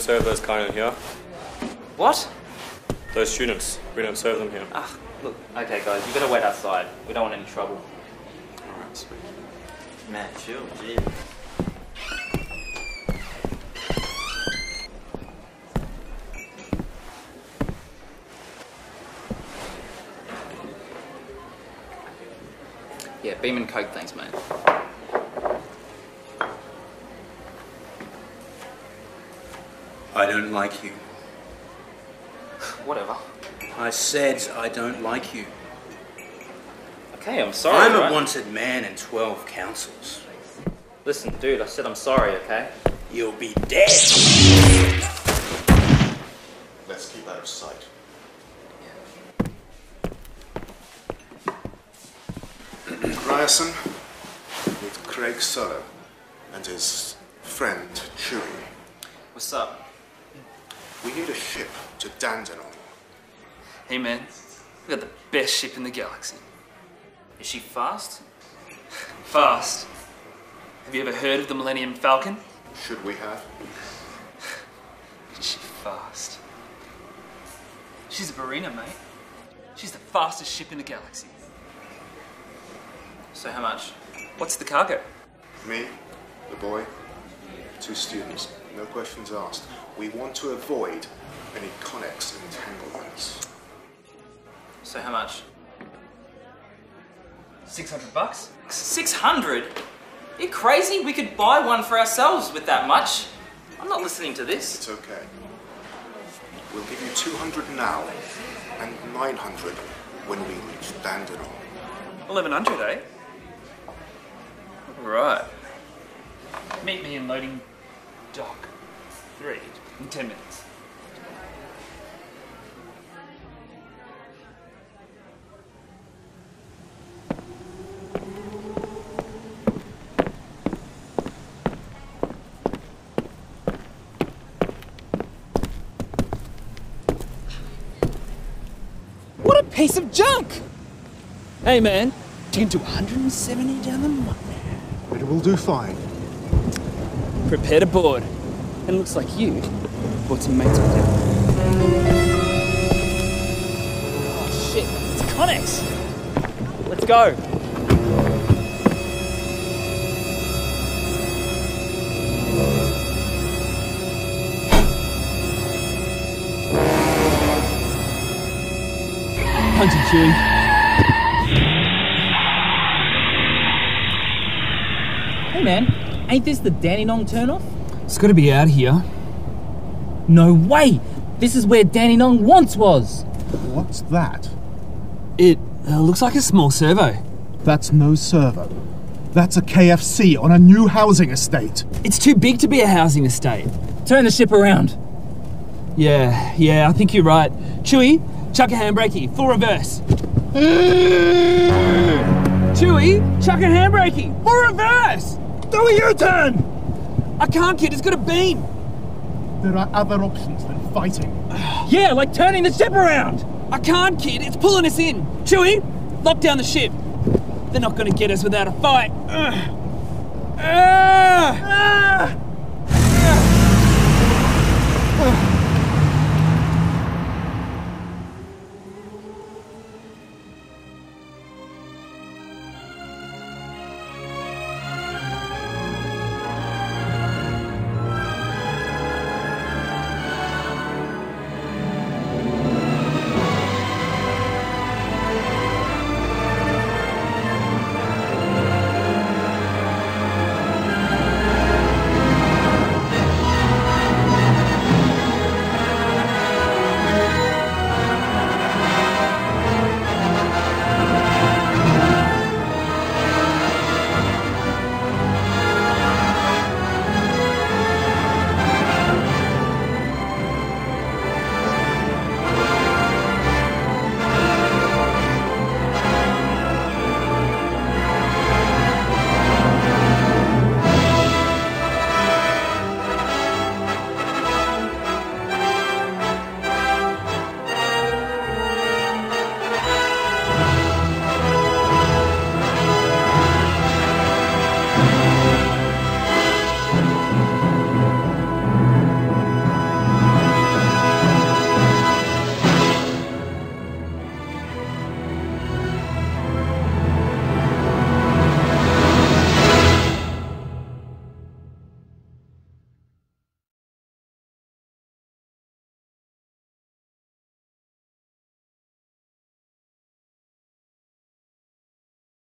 We don't serve those kind in here. What? Those students, we don't serve them here. Ah, look. Okay, guys, you better wait outside. We don't want any trouble. Alright, sweet. Man, chill. Gee. Yeah, beam and coke, thanks, mate. I don't like you. Whatever. I said I don't like you. Okay, I'm sorry. I'm a wanted man in 12 councils. Listen, dude, I said I'm sorry, okay? You'll be dead. Let's keep out of sight. Ryerson, with Craig Sutter and his friend Chewie. What's up? We need a ship to Dandenong. Hey man, we got the best ship in the galaxy. Is she fast? Fast. Have you ever heard of the Millennium Falcon? Should we have? She's fast. She's a Barina, mate. She's the fastest ship in the galaxy. So how much? What's the cargo? Me, the boy, two students. No questions asked. We want to avoid any connex entanglements. So how much? 600 bucks? 600? You crazy? We could buy one for ourselves with that much. I'm not listening to this. It's okay. We'll give you 200 now and 900 when we reach Dandenong. 1100, eh? Right. Meet me in loading dock 3 in 10 minutes. What a piece of junk! Hey man, taken to 170 down the mud. But it will do fine. Prepare to board. And looks like you brought some mates with you. Oh shit, it's Connex! Let's go! Punch it, Hey man, ain't this the Danny Dandenong turnoff? It's gotta be out here. No way! This is where Dandenong once was! What's that? It uh, looks like a small servo. That's no servo. That's a KFC on a new housing estate. It's too big to be a housing estate. Turn the ship around. Yeah, yeah, I think you're right. Chewie, chuck a handbrakey, full reverse. Chewy, chuck a handbraking or reverse. Do a U-turn. I can't, kid. It's got a beam. There are other options than fighting. yeah, like turning the ship around. I can't, kid. It's pulling us in. Chewy, lock down the ship. They're not going to get us without a fight. Ugh.